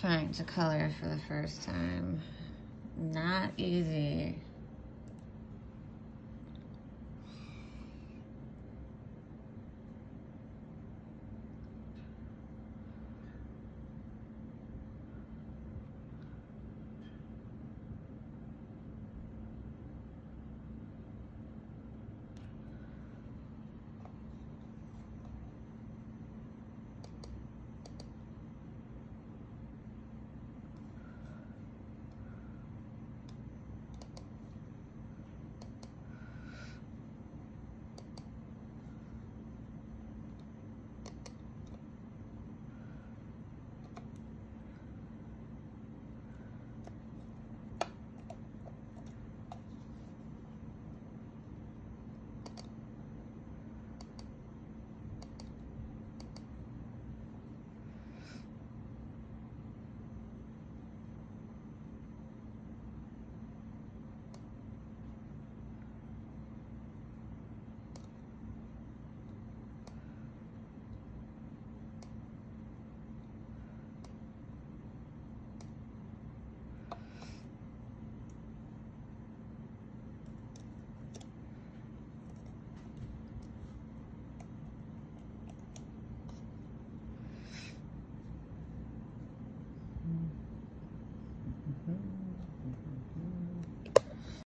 trying to color for the first time. Not easy. Mm-hmm.